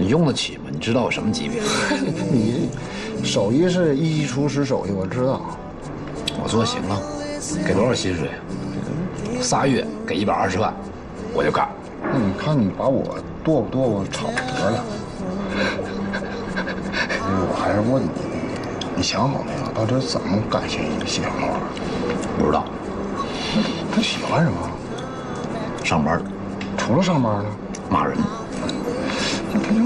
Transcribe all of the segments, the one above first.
你用得起吗？你知道我什么级别？你手艺是一级厨师手艺，我知道。我做行了，给多少薪水？仨月给一百二十万，我就干。那你看你把我剁不剁我炒得了？我还是问你，你想好没有？到底怎么感谢你的谢小诺？不知道。他喜欢什么？上班。除了上班呢？骂人。那他就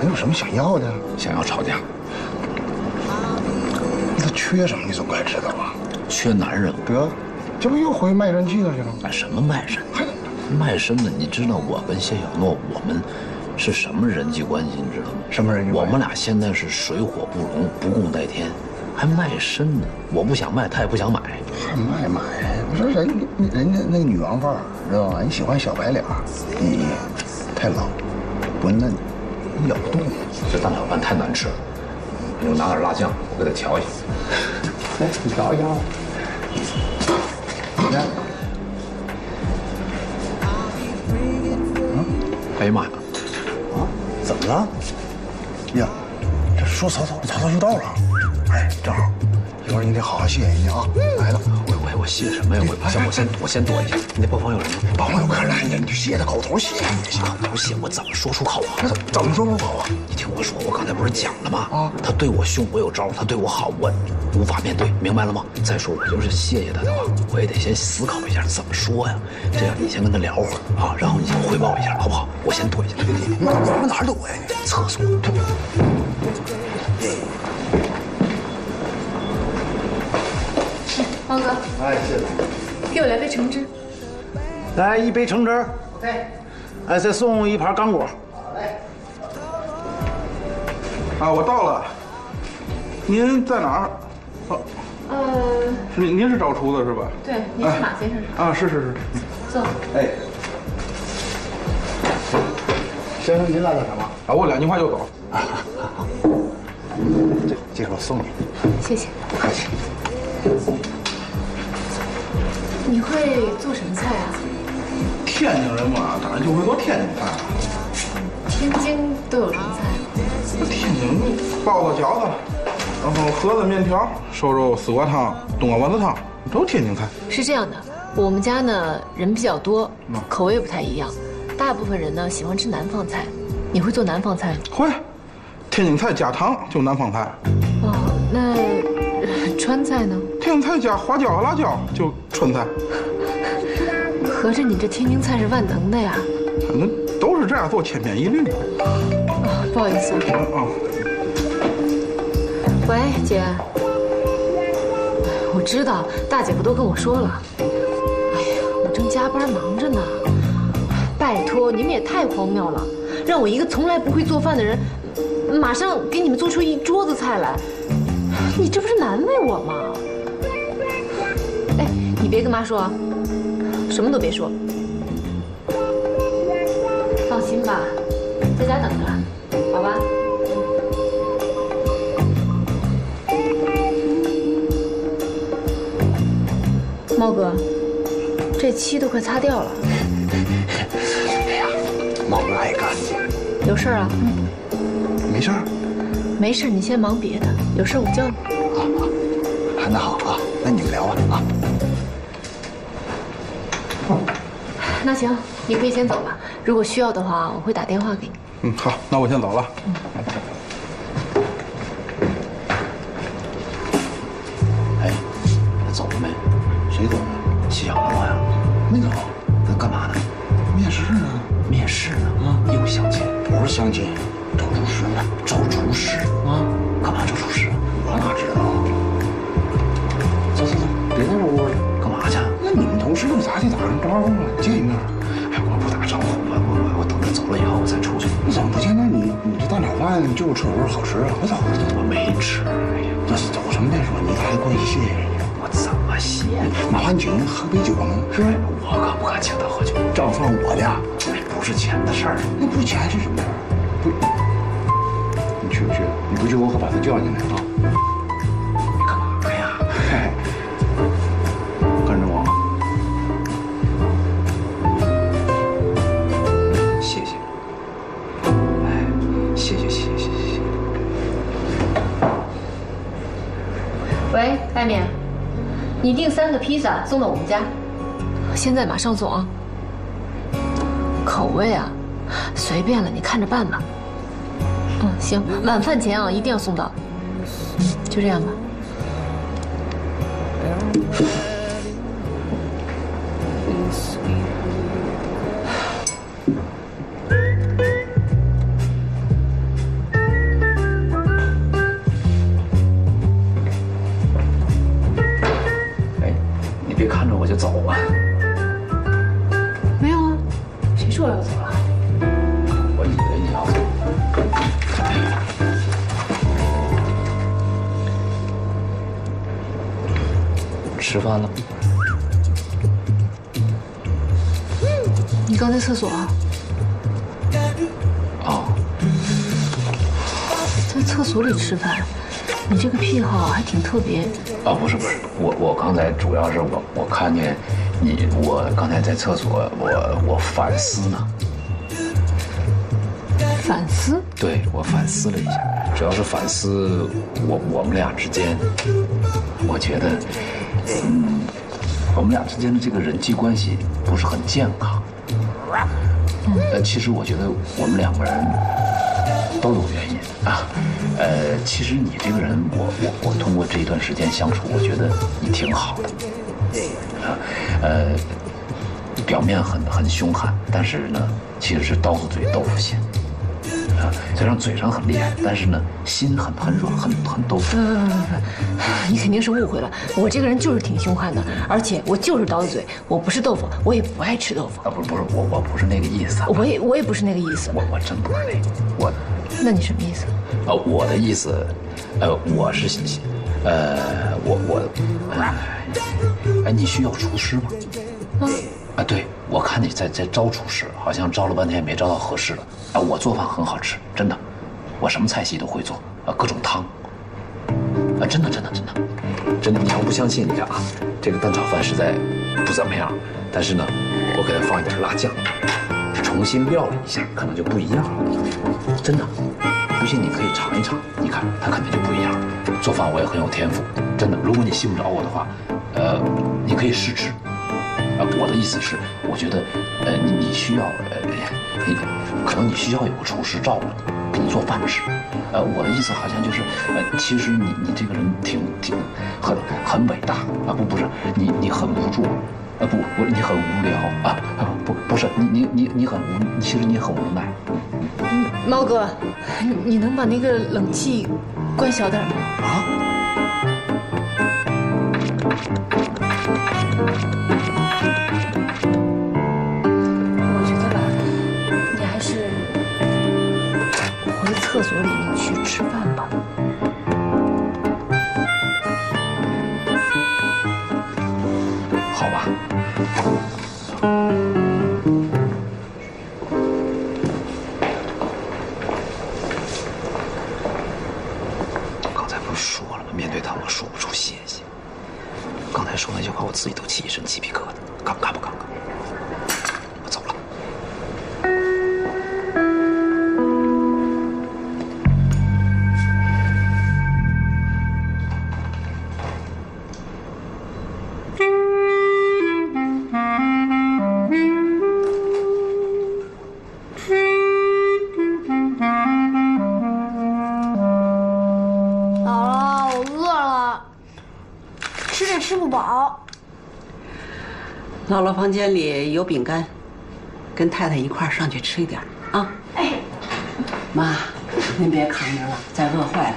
没有什么想要的？想要吵架。那他缺什么？你总该知道吧？缺男人。得，这不又回卖身契了去了？哎，什么卖身？卖身的，你知道我跟谢小诺我们是什么人际关系？你知道吗？什么人际关系？我们俩现在是水火不容，不共戴天，还卖身呢。我不想卖，他也不想买，还卖买？我说人人家那个女王范儿，知道吧？你喜欢小白脸，你太老不嫩，你咬不动。这蛋炒饭太难吃了，我拿点辣酱，我给他调一下。来，你调一下。来。哎呀妈呀！啊，怎么了？呀，这说曹操，曹操就到了。哎，正好，一会儿你得好好谢谢人家啊。来了，我谢什么呀？我先我先我先躲一下。你那包房有人吗？包房有客人，你就谢他口头谢也行。口头谢我怎么说出口啊？怎么说出口啊？你听我说，我刚才不是讲了吗？啊，他对我凶，我有招；他对我好，我无法面对，明白了吗？再说，我就是谢谢他的话，我也得先思考一下怎么说呀。这样，你先跟他聊会儿啊，然后你先汇报一下，好不好？我先躲一下。你你你往哪儿躲呀？你厕所。猫哥，哎，谢谢。给我来杯橙汁。来一杯橙汁。OK。哎，再送一盘干果。好嘞。啊，我到了。您在哪儿？哦，呃，您您是找厨子是吧？对，您是马先生。啊，是是是。坐。哎。先生，您来干什么？啊，我两句话就走。啊，好好。这这个我送你。谢谢。不客气。你会做什么菜啊？天津人嘛，当然就会做天津菜。天津都有什么菜？天津包子、饺子，然后盒子。面条、瘦肉丝瓜汤、冬瓜丸子。汤，都是天津菜。是这样的，我们家呢人比较多，口味不太一样。大部分人呢喜欢吃南方菜，你会做南方菜吗？会，天津菜加糖就南方菜。哦，那。川菜呢？天津菜加花椒和辣椒就川菜。合着你这天津菜是万能的呀？反正都是这样做，千篇一律。啊，不好意思。啊。喂，姐。我知道，大姐夫都跟我说了。哎呀，我正加班忙着呢。拜托，你们也太荒谬了，让我一个从来不会做饭的人，马上给你们做出一桌子菜来。你这不是难为我吗？别跟妈说，什么都别说。放心吧，在家等着，好吧？猫哥，这漆都快擦掉了。哎呀，猫哥爱干净。有事啊？没事。没事，你先忙别的。有事我叫你。啊啊，那好啊，那你们聊吧啊。那行，你可以先走了。如果需要的话，我会打电话给你。嗯，好，那我先走了。嗯。哎，他走了没？谁走了？谢小诺呀。没走。他干嘛呢？面试呢。面试呢？啊，又相亲？不是相亲。找厨师呢？找厨师啊？干嘛找厨师？我哪知道？走走走，别在这窝了，干嘛去？那你们同事用啥去打声招呼啊？见这蛋炒饭就吃火锅好吃啊？我怎么，我没吃。哎呀，那走什么再说？你还关心谢谢人家？我怎么谢？麻烦请您喝杯酒呢，是不是？我可不敢请他喝酒，账算我的。哎，不是钱的事儿，那不是钱是什么事儿？不。你去不去？你不去，我可把他叫进来啊！个披萨送到我们家，现在马上送啊。口味啊，随便了，你看着办吧。嗯，行，晚饭前啊一定要送到。就这样吧。吃饭，你这个癖好还挺特别。啊，不是不是，我我刚才主要是我我看见你，我刚才在厕所，我我反思呢。反思？对我反思了一下，主要是反思我我们俩之间，我觉得，嗯，我们俩之间的这个人际关系不是很健康。呃，其实我觉得我们两个人都有原因啊。呃，其实你这个人，我我我通过这一段时间相处，我觉得你挺好的。啊，呃，表面很很凶悍，但是呢，其实是刀子嘴豆腐心。啊，虽然嘴上很厉害，但是呢，心很很软，很很豆腐。不不不不，你肯定是误会了。我这个人就是挺凶悍的，而且我就是刀子嘴，我不是豆腐，我也不爱吃豆腐。啊，不是不是，我我不是那个意思。我也我也不是那个意思。我我真不是那个，我，那你什么意思？呃，我的意思，呃，我是，呃，我我，哎，你需要厨师吗？嗯，啊，对，我看你在在招厨师，好像招了半天也没招到合适的。啊，我做饭很好吃，真的，我什么菜系都会做，啊，各种汤。啊，真的真的真的，真的，你要不相信，你看啊，这个蛋炒饭实在不怎么样，但是呢，我给它放一点辣酱，重新料理一下，可能就不一样了。真的，不信你可以尝一尝，你看它肯定就不一样。做饭我也很有天赋，真的。如果你信不着我的话，呃，你可以试吃。啊，我的意思是，我觉得，呃，你你需要，呃，你可能你需要有个厨师照顾你，给你做饭吃。呃，我的意思好像就是，呃，其实你你这个人挺挺很很伟大啊，不不是，你你很无助，啊不不，你很无聊啊，不不是，你你你你很无，其实你很无奈。猫哥，你能把那个冷气关小点吗？啊，里面去吃饭吃不饱。姥姥房间里有饼干，跟太太一块儿上去吃一点啊。哎，妈，您别扛着了，再饿坏了，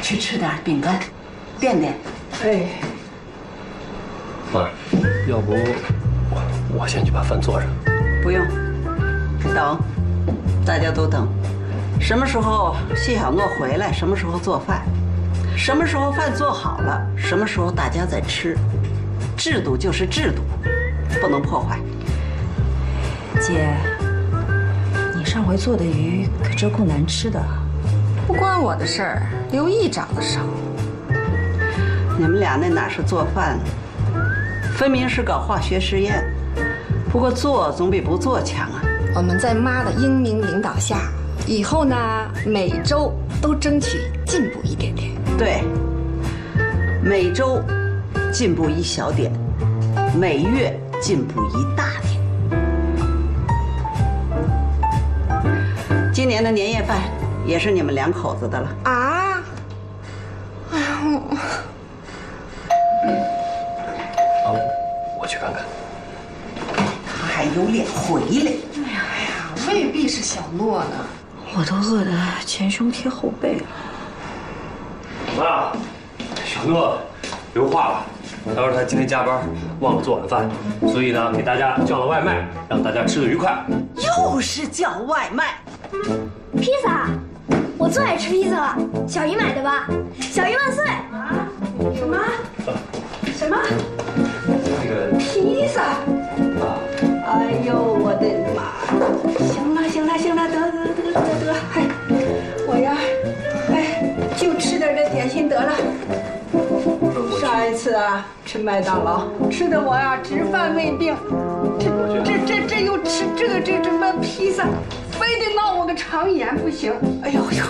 去吃点饼干，垫垫。哎，妈，要不我我先去把饭做上。不用，等，大家都等。什么时候谢小诺回来，什么时候做饭，什么时候饭做好了，什么时候大家再吃。制度就是制度，不能破坏。姐，你上回做的鱼可真够难吃的，不关我的事儿，刘毅长得少。你们俩那哪是做饭，分明是搞化学实验。不过做总比不做强啊。我们在妈的英明领导下，以后呢每周都争取进步一点点。对，每周进步一小点，每月进步一大点。今年的年夜饭也是你们两口子的了。啊！哎呦，啊，我去看看。他还有脸回来？哎呀哎呀未必是小诺呢。我都饿得前胸贴后背了。妈，小诺留话了，他说他今天加班忘了做晚饭，所以呢给大家叫了外卖，让大家吃得愉快。又是叫外卖。披萨，我最爱吃披萨了，小姨买的吧？小姨万岁！啊？什么？什么？那个披萨？啊，哎呦，我的啊，吃麦当劳，吃的我呀直犯胃病，这这这这又吃这个这这么披萨，非得闹我个肠炎不行。哎呦呦，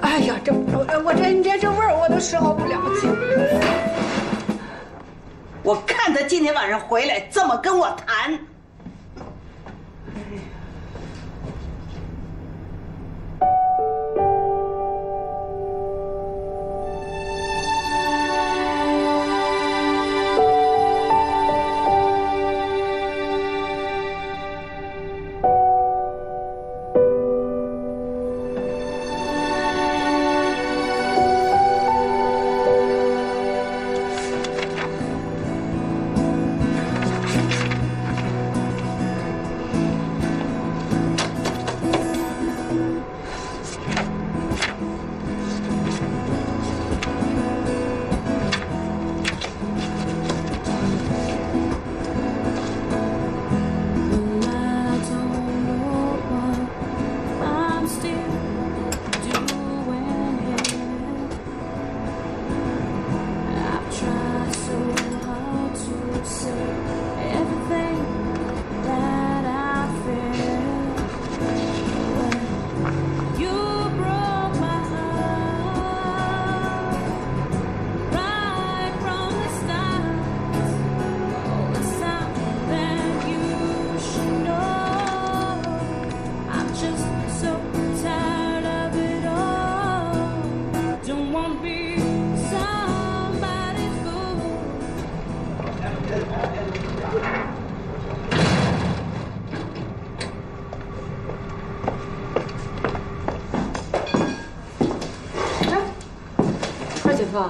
哎呀，这我我这你这这味儿我都伺候不了去。我看他今天晚上回来这么跟我谈。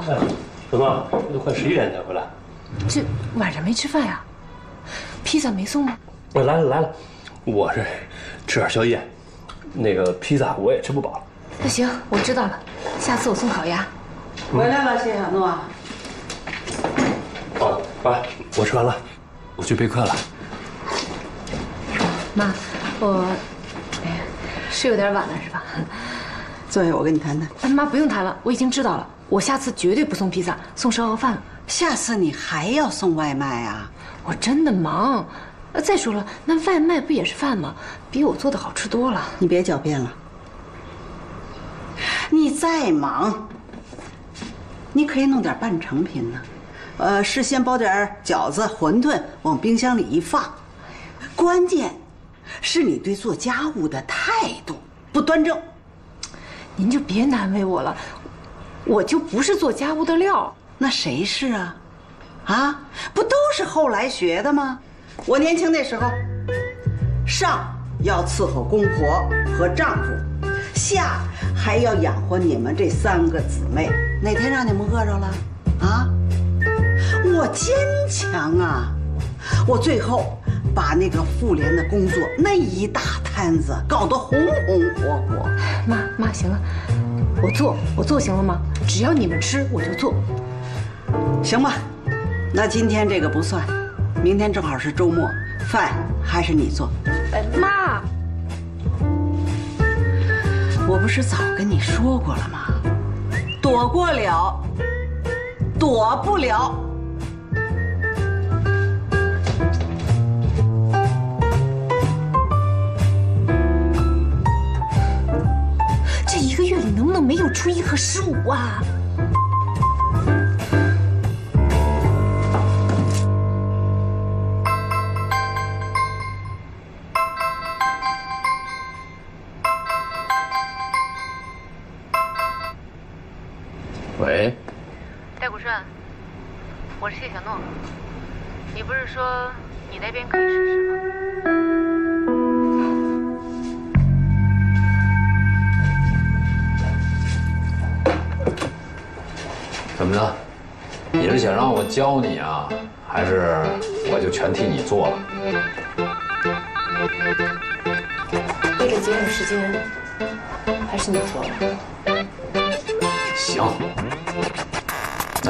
哎，怎么这都快十一点才回来？这晚上没吃饭呀？披萨没送吗？我来了来了，我是吃点宵夜，那个披萨我也吃不饱了。那行，我知道了，下次我送烤鸭。回来了，谢小诺。哦，爸，我吃完了，我去备课了。妈，我，哎呀，是有点晚了是吧？坐下，我跟你谈谈。哎，妈不用谈了，我已经知道了，我下次绝对不送披萨，送烧鹅饭了。下次你还要送外卖啊？我真的忙。呃再说了，那外卖不也是饭吗？比我做的好吃多了。你别狡辩了。你再忙，你可以弄点半成品呢，呃，事先包点饺子、馄饨，往冰箱里一放。关键是你对做家务的态度不端正。您就别难为我了，我就不是做家务的料。那谁是啊？啊，不都是后来学的吗？我年轻那时候，上要伺候公婆和丈夫，下还要养活你们这三个姊妹。哪天让你们饿着了？啊？我坚强啊！我最后把那个妇联的工作那一大摊子搞得红红火火。妈妈，行了，我做我做行了吗？只要你们吃，我就做。行吧，那今天这个不算，明天正好是周末，饭还是你做。哎，妈，我不是早跟你说过了吗？躲过了，躲不了。没有初一和十五啊？怎么着？你是想让我教你啊，还是我就全替你做了？为了节省时间，还是你做吧。行，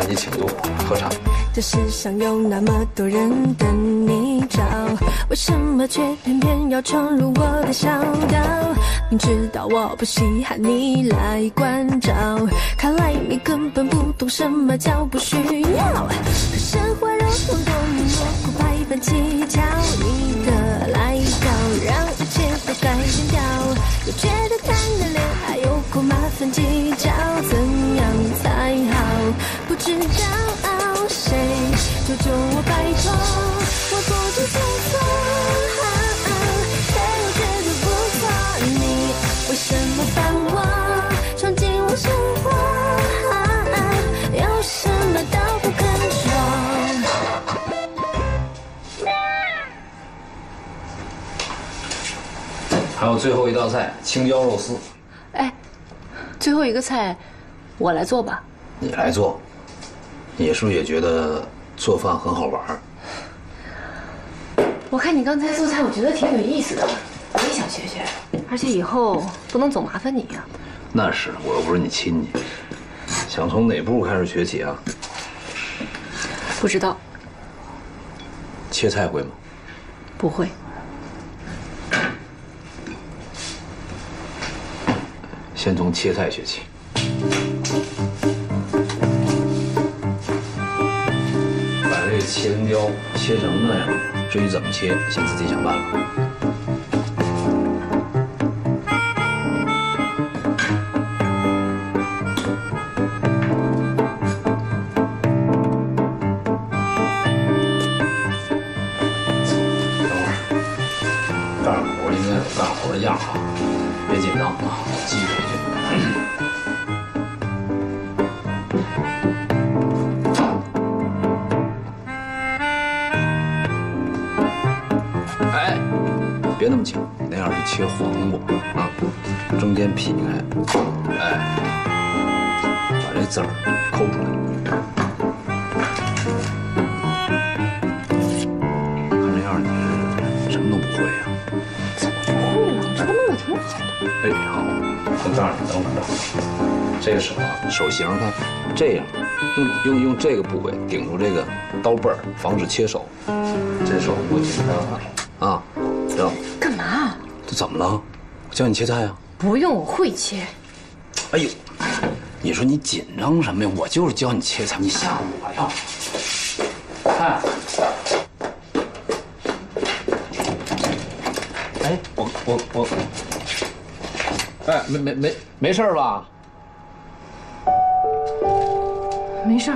那你请坐，喝茶。这世上有那么多人等你找，为什么却偏偏要闯入我的小岛？明知道我不稀罕你来关照，看来你根本不懂什么叫不需要。可生活如同多米蘑菇，百般蹊跷，你的来到让一切都改变掉。又觉得谈个说。还有最后一道菜，青椒肉丝。哎，最后一个菜，我来做吧。你来做。你是不是也觉得做饭很好玩？我看你刚才做菜，我觉得挺有意思的，我也想学学。而且以后不能总麻烦你呀。那是，我又不是你亲戚。想从哪步开始学起啊？不知道。切菜会吗？不会。先从切菜学起。把这个青椒切成那样，至于怎么切，先自己想办法。劈开，哎，把这籽儿抠出来。看这样你是什么都不会呀？怎么不会了？这个弄得挺好的。哎，好，我告诉你，等会儿等会儿，这个手啊，手型看这样，用用用这个部位顶住这个刀背儿，防止切手。这手我紧张啊，知道。干嘛？这怎么了？我教你切菜啊！不用，我会切。哎呦，你说你紧张什么呀？我就是教你切菜，你吓我呀！看，哎，我我我，哎，没没没没事吧？没事。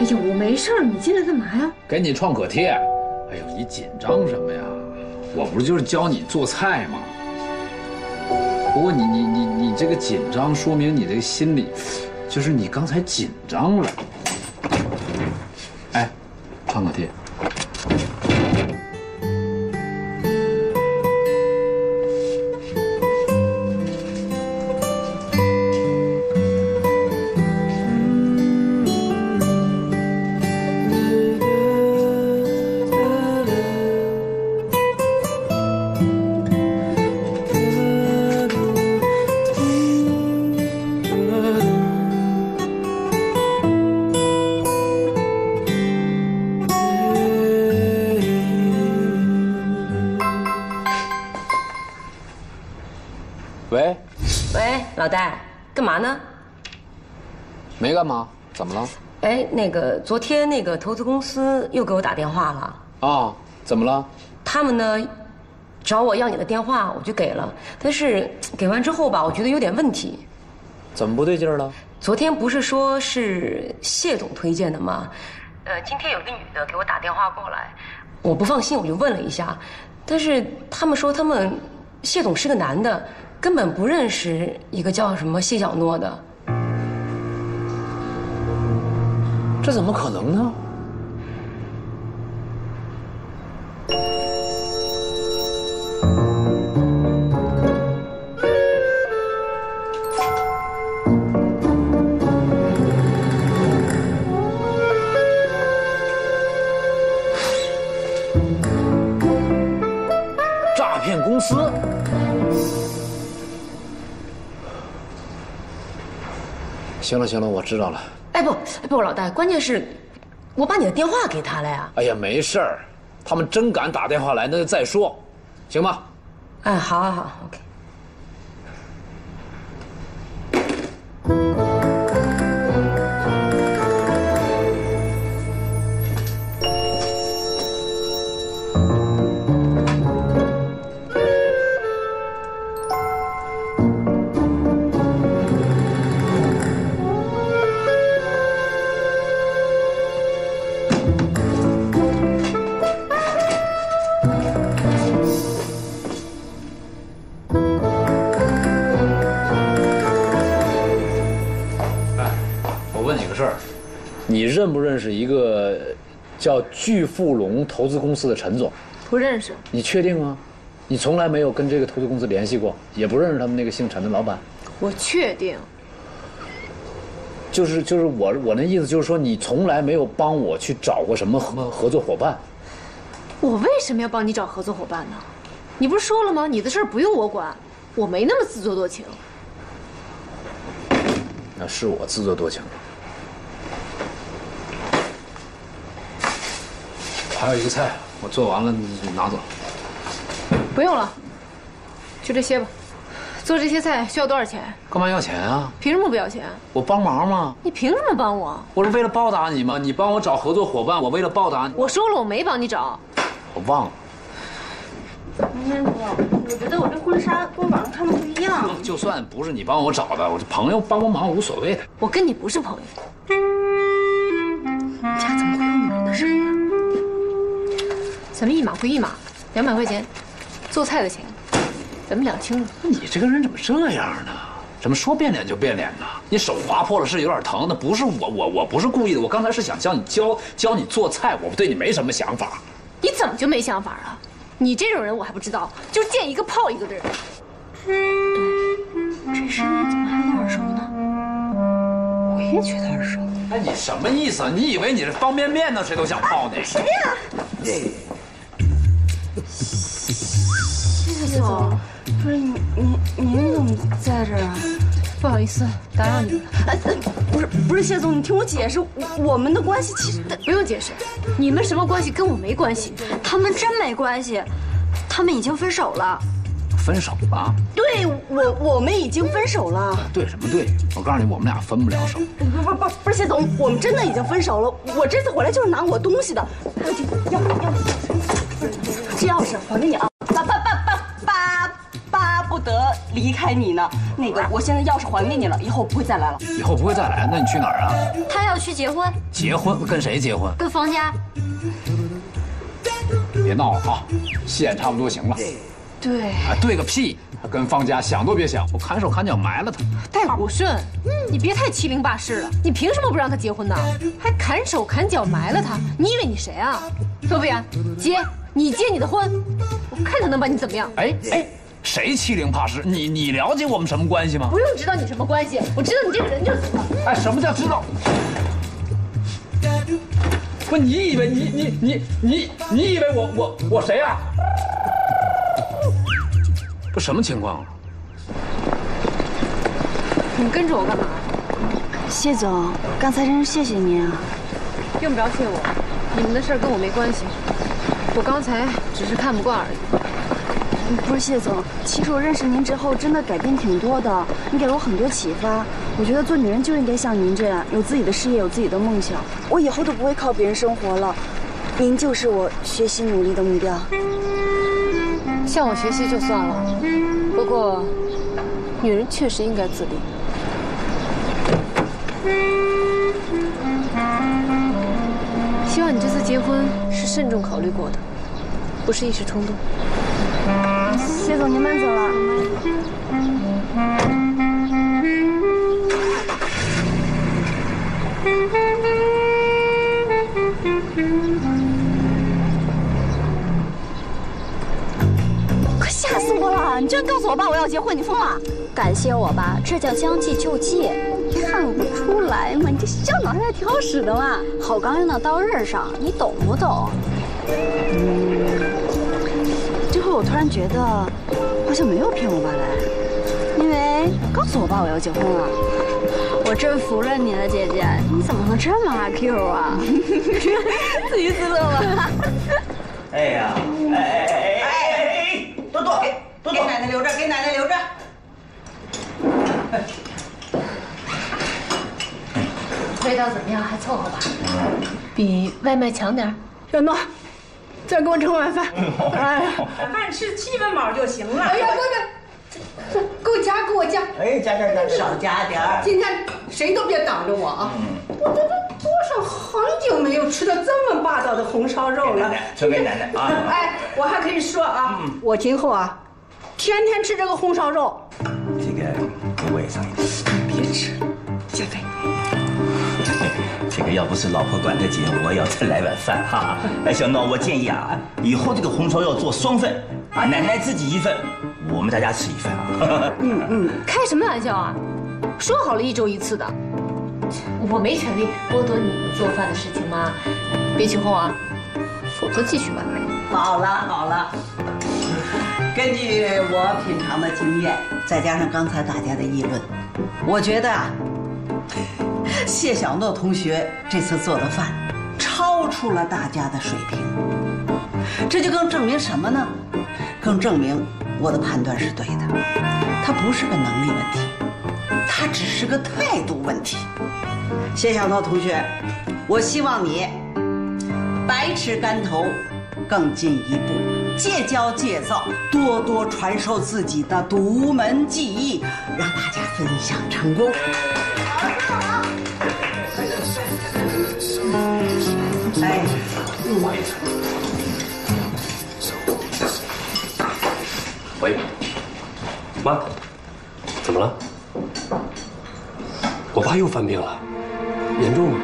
哎呦，我没事你进来干嘛呀？给你创可贴。哎呦，你紧张什么呀？我不是就是教你做菜吗？不过你你你你这个紧张，说明你这个心里，就是你刚才紧张了。哎，创可贴。么了？哎，那个昨天那个投资公司又给我打电话了。啊，怎么了？他们呢，找我要你的电话，我就给了。但是给完之后吧，我觉得有点问题。怎么不对劲了？昨天不是说是谢总推荐的吗？呃，今天有个女的给我打电话过来，我不放心，我就问了一下。但是他们说他们谢总是个男的，根本不认识一个叫什么谢小诺的。这怎么可能呢？诈骗公司。行了行了，我知道了。哎不，哎不，老大，关键是，我把你的电话给他了呀。哎呀，没事儿，他们真敢打电话来，那就再说，行吗？哎，好好好，OK。叫巨富龙投资公司的陈总？不认识。你确定吗？你从来没有跟这个投资公司联系过，也不认识他们那个姓陈的老板？我确定。就是就是我我那意思就是说，你从来没有帮我去找过什么合合作伙伴。我为什么要帮你找合作伙伴呢？你不是说了吗？你的事儿不用我管，我没那么自作多情。那是我自作多情了。还有一个菜，我做完了，你拿走。不用了，就这些吧。做这些菜需要多少钱？干嘛要钱啊？凭什么不要钱？我帮忙吗？你凭什么帮我？我是为了报答你吗？你帮我找合作伙伴，我为了报答你。我说了，我没帮你找。我忘了。明哥，我觉得我这婚纱跟网上看的不一样。就算不是你帮我找的，我这朋友帮帮忙无所谓的。我跟你不是朋友。你家怎么会？咱们一码归一码，两百块钱，做菜的钱，咱们两清了。你这个人怎么这样呢？怎么说变脸就变脸呢？你手划破了是有点疼，那不是我我我不是故意的，我刚才是想教你教教你做菜，我对你没什么想法。你怎么就没想法了？你这种人我还不知道，就见一个泡一个的人。对这声音怎么还有点耳熟呢？我也觉得耳熟。哎，你什么意思？你以为你是方便面呢？谁都想泡你？谁呀？谢总，不是您您您怎么在这儿啊？不好意思，打扰你了。哎，不是不是，谢总，你听我解释，我们的关系其实不用解释，你们什么关系跟我没关系。他们真没关系，他们已经分手了。分手了？对，我我们已经分手了。对什么对？我告诉你，我们俩分不了手。不不不不是，谢总，我们真的已经分手了。我这次回来就是拿我东西的。还有这钥匙钥匙，这钥匙还给你啊！巴巴巴巴巴巴不得离开你呢。那个，我现在钥匙还给你了，以后不会再来了。以后不会再来？那你去哪儿啊？他要去结婚。结婚？跟谁结婚？跟方家。别闹了啊！戏演差不多行了。对。啊，对个屁！跟方家想都别想，我砍手砍脚埋了他。戴虎顺，你别太欺凌霸市了。你凭什么不让他结婚呢？还砍手砍脚埋了他？你以为你谁啊？多菲啊，结，你结你的婚，我看他能把你怎么样？哎哎，谁欺凌怕事？你你了解我们什么关系吗？不用知道你什么关系，我知道你这个人就行了。哎，什么叫知道？不，你以为你你你你你以为我我我谁啊？这什么情况？啊你跟着我干嘛？谢总，刚才真是谢谢您啊！用不着谢我，你们的事跟我没关系。我刚才只是看不惯而已。不是谢总，其实我认识您之后，真的改变挺多的。你给了我很多启发。我觉得做女人就应该像您这样，有自己的事业，有自己的梦想。我以后都不会靠别人生活了。您就是我学习努力的目标。向我学习就算了，不过，女人确实应该自立。希望你这次结婚是慎重考虑过的。不是一时冲动。谢总，您慢走了。快吓死我了！你居然告诉我爸我要结婚，你疯了？感谢我吧，这叫将计就计。来嘛，你这小脑袋挑屎的嘛！好钢用到刀刃上，你懂不懂？这会儿我突然觉得好像没有骗我爸来，因为告诉我爸我要结婚了。我真服了你了，姐姐，你怎么能这么阿 Q 啊？自娱自乐吧。哎呀，哎哎哎哎哎哎，多多，多给奶奶留着，给奶奶留着。味道怎么样？还凑合吧？比外卖强点儿。小诺，再给我盛碗饭。哎呀，饭吃七分饱就行了。哎呀，不不，给我加，给我加。哎，加点加，少加点儿。今天谁都别挡着我啊！我这都多少很久没有吃到这么霸道的红烧肉了。传给奶奶啊！哎，我还可以说啊，我今后啊，天天吃这个红烧肉。这个给我也上一点，别吃。这个要不是老婆管得紧，我也要再来碗饭哈。哎，小闹，我建议啊，以后这个红烧要做双份啊，奶奶自己一份，我们大家吃一份啊。嗯嗯，开什么玩笑啊？说好了一周一次的，我没权利剥夺你们做饭的事情吗？别起哄啊，否则继续吧。好了好了，根据我品尝的经验，再加上刚才大家的议论，我觉得啊，谢小诺同学这次做的饭超出了大家的水平。这就更证明什么呢？更证明我的判断是对的，他不是个能力问题，他只是个态度问题。谢小诺同学，我希望你百尺竿头。更进一步，戒骄戒躁，多多传授自己的独门技艺，让大家分享成功。不好意思喂，妈，怎么了？我爸又犯病了，严重吗？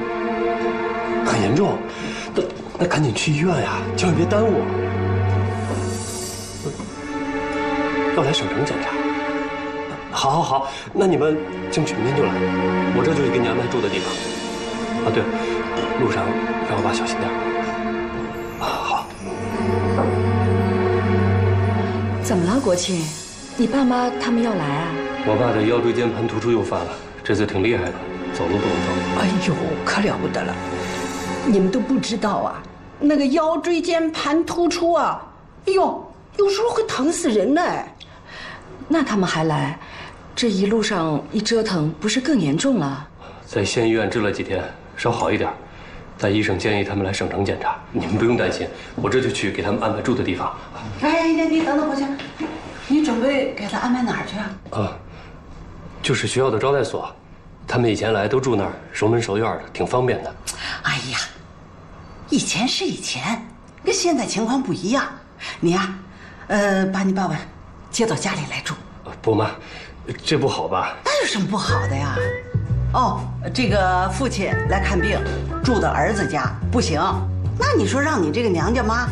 很严重，那那赶紧去医院呀，千万别耽误。要来省城检查。好，好，好，那你们争取明天就来，我这就去给你安排住的地方。啊，对，路上让我爸小心点。怎么了，国庆？你爸妈他们要来啊？我爸的腰椎间盘突出又犯了，这次挺厉害的，走路不能走。哎呦，可了不得了！你们都不知道啊，那个腰椎间盘突出啊，哎呦，有时候会疼死人呢。那他们还来，这一路上一折腾，不是更严重了？在县医院治了几天，稍好一点，但医生建议他们来省城检查。你们不用担心，我这就去给他们安排住的地方。哎，你你等等，国庆，你准备给他安排哪儿去啊？啊，就是学校的招待所，他们以前来都住那儿，熟门熟院的，挺方便的。哎呀，以前是以前，跟现在情况不一样。你呀，呃，把你爸爸接到家里来住。不妈，这不好吧？那有什么不好的呀？哦，这个父亲来看病，住到儿子家不行。那你说让你这个娘家妈，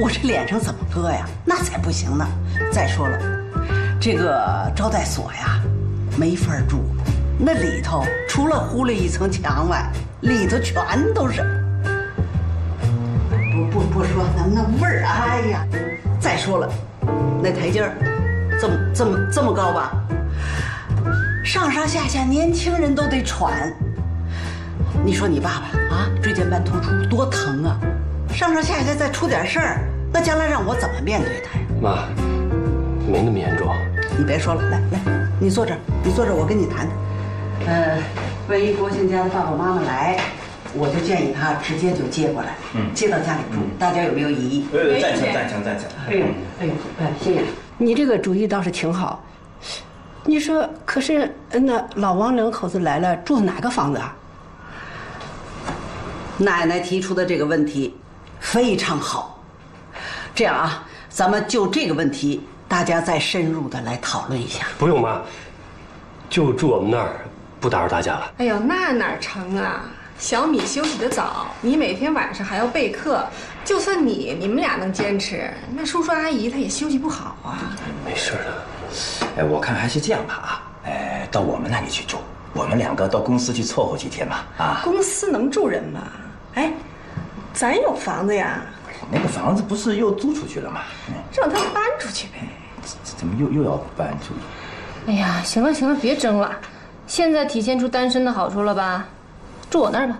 我这脸上怎么搁呀？那才不行呢。再说了，这个招待所呀，没法住，那里头除了糊了一层墙外，里头全都是。不不不说那那味儿，哎呀！再说了，那台阶儿这么这么这么高吧？上上下下年轻人都得喘。你说你爸爸啊，椎间盘突出多疼啊！上上下下再出点事儿，那将来让我怎么面对他呀？妈，没那么严重。你别说了，来来，你坐这儿，你坐这儿，我跟你谈谈。呃，万一国庆家的爸爸妈妈来，我就建议他直接就接过来，嗯接到家里住。大家有没有异议？呃，赞成赞成赞成。哎呦，哎呦，哎，谢谢你这个主意倒是挺好。你说，可是那老王两口子来了，住哪个房子啊？奶奶提出的这个问题非常好，这样啊，咱们就这个问题，大家再深入的来讨论一下。不用妈，就住我们那儿，不打扰大家了。哎呦，那哪成啊？小米休息的早，你每天晚上还要备课，就算你你们俩能坚持，那叔叔阿姨他也休息不好啊。没事的。哎，我看还是这样吧啊，哎，到我们那里去住，我们两个到公司去凑合几天吧啊。公司能住人吗？哎，咱有房子呀，那个房子不是又租出去了吗？让他搬出去呗。怎么又又要搬出去？哎呀，行了行了，别争了，现在体现出单身的好处了吧？住我那儿吧，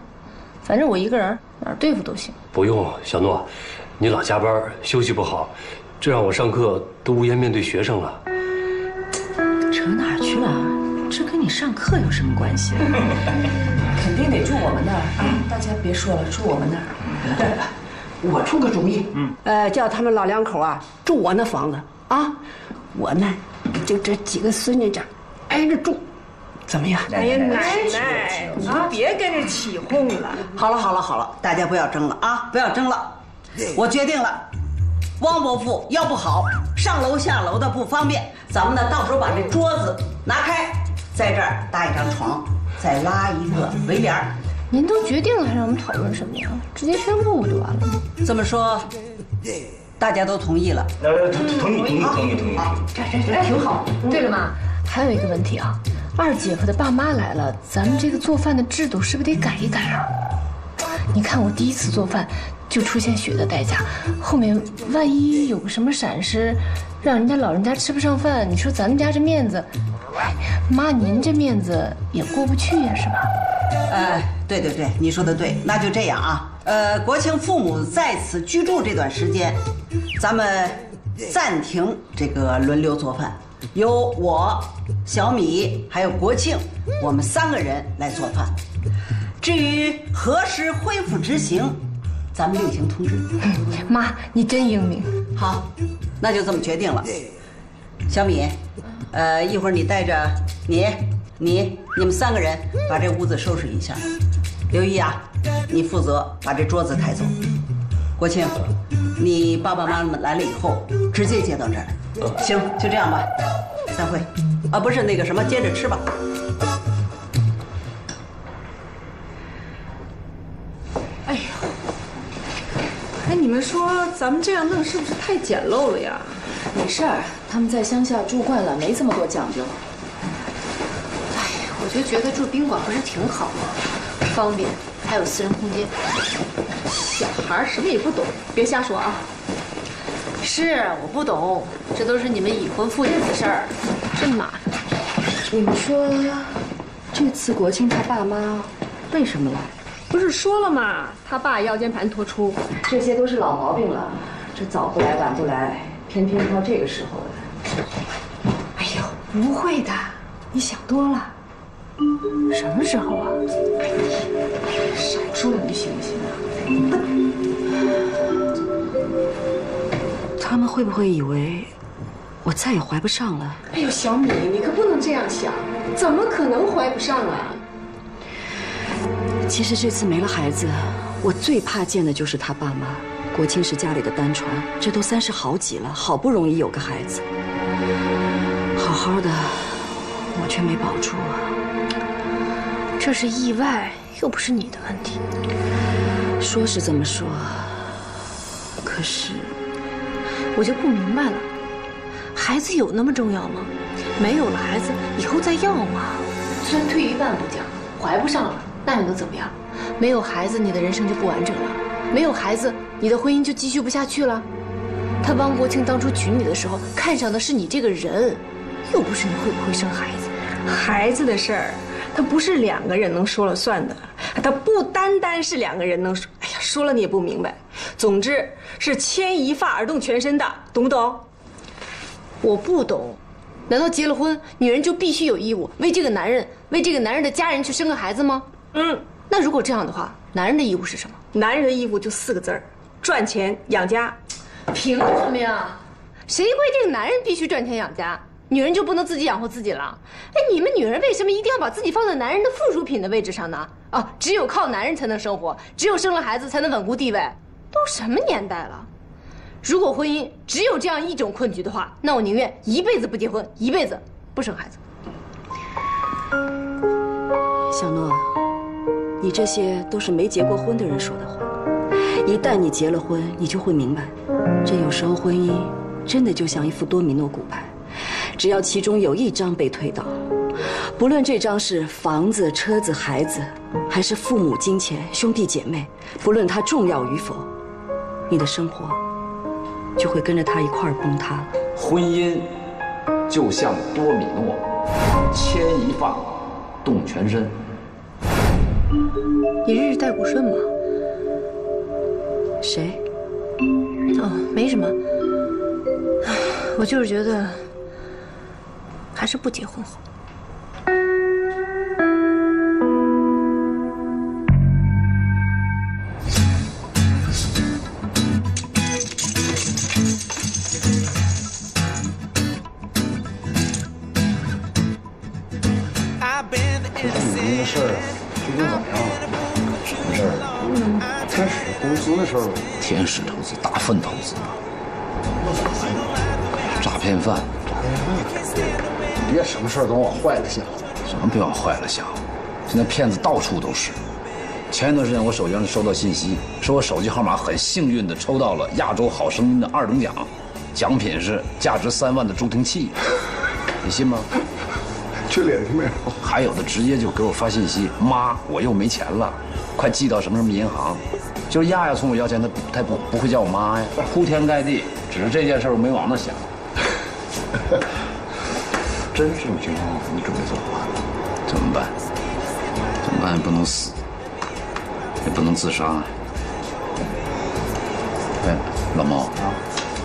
反正我一个人哪儿对付都行。不用，小诺，你老加班休息不好，这让我上课都无颜面对学生了。扯哪儿去了？这跟你上课有什么关系？肯定得住我们那儿啊！大家别说了，住我们那儿。对了，我出个主意，嗯，呃，叫他们老两口啊住我那房子啊，我呢就这几个孙女家挨着住，怎么样？哎呀，奶奶，你别跟着起哄了。好了好了好了，大家不要争了啊，不要争了。我决定了，汪伯父腰不好，上楼下楼的不方便，咱们呢到时候把这桌子拿开，在这儿搭一张床，再拉一个围帘儿。您都决定了，还让我们讨论什么呀？直接宣布不就完了吗？这么说，大家都同意了。呃，同同意同意同意同意。这这这挺好。对了妈，还有一个问题啊，二姐夫的爸妈来了，咱们这个做饭的制度是不是得改一改啊？你看我第一次做饭就出现血的代价，后面万一有个什么闪失，让人家老人家吃不上饭，你说咱们家这面子，妈您这面子也过不去呀，是吧？呃，对对对，你说的对，那就这样啊。呃，国庆父母在此居住这段时间，咱们暂停这个轮流做饭，由我、小米还有国庆，我们三个人来做饭。至于何时恢复执行，咱们另行通知。妈，你真英明。好，那就这么决定了。小米，呃，一会儿你带着你、你、你们三个人把这屋子收拾一下。刘一啊，你负责把这桌子抬走。国庆，你爸爸妈妈来了以后直接接到这儿来。行，就这样吧，散会。啊，不是那个什么，接着吃吧。哎呦，哎，你们说咱们这样弄是不是太简陋了呀？没事儿，他们在乡下住惯了，没这么多讲究。哎呀，我就觉得住宾馆不是挺好吗？方便，还有私人空间。小孩儿什么也不懂，别瞎说啊！是我不懂，这都是你们已婚妇女的事儿，真麻烦。你们说，这次国庆他爸妈为什么来？不是说了吗？他爸腰间盘突出，这些都是老毛病了，这早不来晚不来，偏偏挑这个时候来。哎呦，不会的，你想多了。什么时候啊？少说两句行不行啊？他们会不会以为我再也怀不上了？哎呦，小米，你可不能这样想，怎么可能怀不上啊？其实这次没了孩子，我最怕见的就是他爸妈。国庆是家里的单传，这都三十好几了，好不容易有个孩子，好好的，我却没保住啊。这是意外，又不是你的问题。说是这么说，可是我就不明白了，孩子有那么重要吗？没有了孩子，以后再要嘛。虽然退一万步讲，怀不上了，那又能怎么样？没有孩子，你的人生就不完整了；没有孩子，你的婚姻就继续不下去了。他汪国庆当初娶你的时候，看上的是你这个人，又不是你会不会生孩子。孩子的事儿。他不是两个人能说了算的，他不单单是两个人能说。哎呀，说了你也不明白。总之是牵一发而动全身的，懂不懂？我不懂。难道结了婚，女人就必须有义务为这个男人、为这个男人的家人去生个孩子吗？嗯。那如果这样的话，男人的义务是什么？男人的义务就四个字儿：赚钱养家。凭什么呀？谁规定男人必须赚钱养家？女人就不能自己养活自己了？哎，你们女人为什么一定要把自己放在男人的附属品的位置上呢？啊，只有靠男人才能生活，只有生了孩子才能稳固地位，都什么年代了？如果婚姻只有这样一种困局的话，那我宁愿一辈子不结婚，一辈子不生孩子。小诺，你这些都是没结过婚的人说的话。一旦你结了婚，你就会明白，这有时候婚姻真的就像一副多米诺骨牌，只要其中有一张被推倒，不论这张是房子、车子、孩子，还是父母、金钱、兄弟姐妹，不论它重要与否，你的生活就会跟着它一块儿崩塌了。婚姻就像多米诺，牵一发动全身。你日日带古顺吗？谁？哦，没什么。唉我就是觉得，还是不结婚好。你那事的事儿。天使投资，大粪投资，诈骗犯。你别什么事儿都往坏了想。什么别往坏了想？现在骗子到处都是。前一段时间我手机上收到信息，说我手机号码很幸运的抽到了亚洲好声音的二等奖，奖品是价值三万的助听器，你信吗？去联系没有？还有的直接就给我发信息，妈，我又没钱了，快寄到什么什么银行。就是亚亚从我要钱，他他不不会叫我妈呀，铺天盖地。只是这件事我没往那想。真这种情况，你准备怎么办？怎么办？怎么办？也不能死，也不能自杀呀。哎，老毛啊，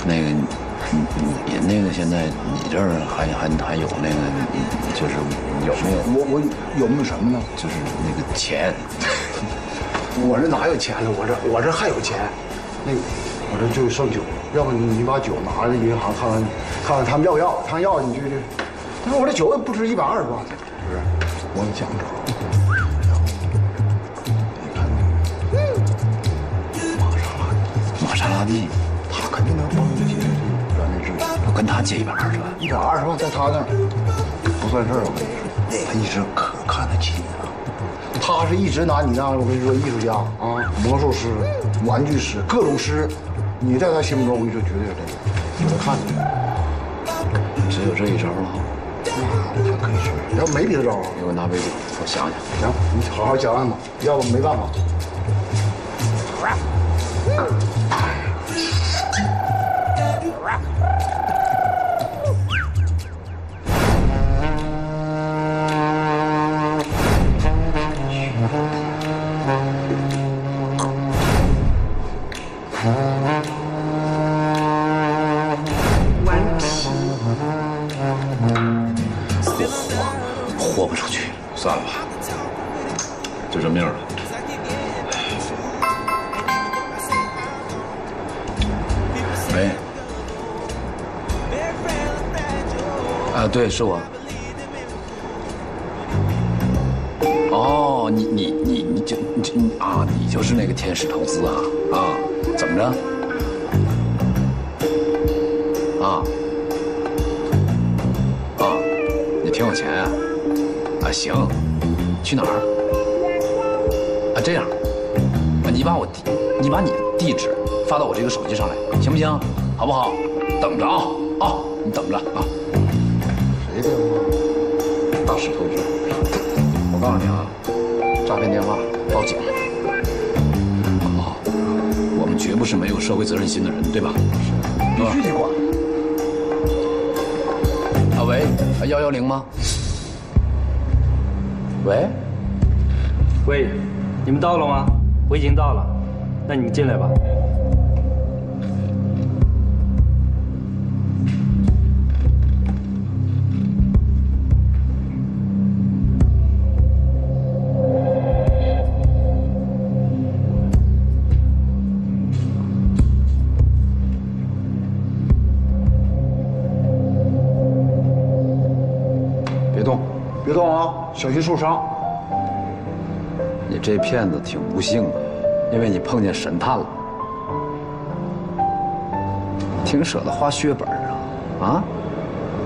那个你你你那个现在你这儿还还还有那个，就是有没有？我我有没有什么呢？就是那个钱。我这哪有钱了？我这我这还有钱，那个我这就剩酒，要不你你把酒拿着银行看看，看看他们要不要，他们要你就这。但是我这酒也不值一百二十万，是不是？我给你讲着。玛莎拉蒂，他肯定能帮你解决这个燃眉之急。我跟他借一百二十万，一百二十万在他那儿不算事儿，我跟你说，他一直。他是一直拿你当我跟你说艺术家啊，魔术师、玩具师，各种师，你在他心目中，我跟你说绝对是这个，我看着你。只有这一招了。那还可以试，要没别的招啊，给我拿杯酒，我想想。行，你好好讲案吧，要不没办法。顽是我。哦，你你你你就你就啊，你就是那个天使投资啊啊？怎么着？啊啊，你挺有钱啊？啊，行，去哪儿？啊，这样，啊，你把我地，你把你的地址发到我这个手机上来，行不行？好不好？等着啊啊，你等着啊。谁电话？大石投资。我告诉你啊，诈骗电话报警。哦，我们绝不是没有社会责任心的人，对吧？是，必须得管。啊，喂，幺幺零吗？喂，喂，你们到了吗？我已经到了，那你们进来吧。小心受伤。你这骗子挺不幸的，因为你碰见神探了。挺舍得花血本啊！啊，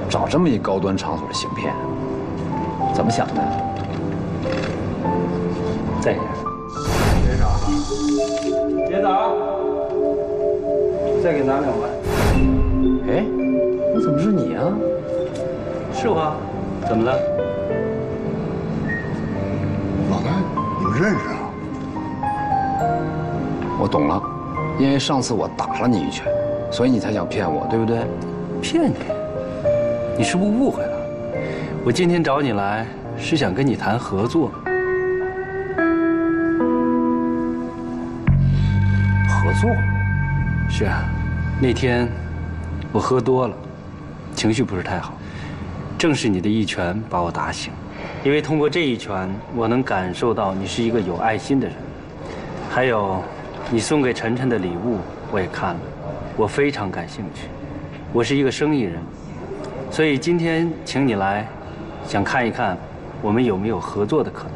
找这么一高端场所的行骗，怎么想的？再见。别找啊！别走！再给拿两万。哎，那怎么是你啊？是我啊，怎么了？认识啊？我懂了，因为上次我打了你一拳，所以你才想骗我，对不对？骗你？你是不是误会了？我今天找你来是想跟你谈合作。合作？是啊，那天我喝多了，情绪不是太好，正是你的一拳把我打醒。因为通过这一拳，我能感受到你是一个有爱心的人。还有，你送给晨晨的礼物我也看了，我非常感兴趣。我是一个生意人，所以今天请你来，想看一看我们有没有合作的可能。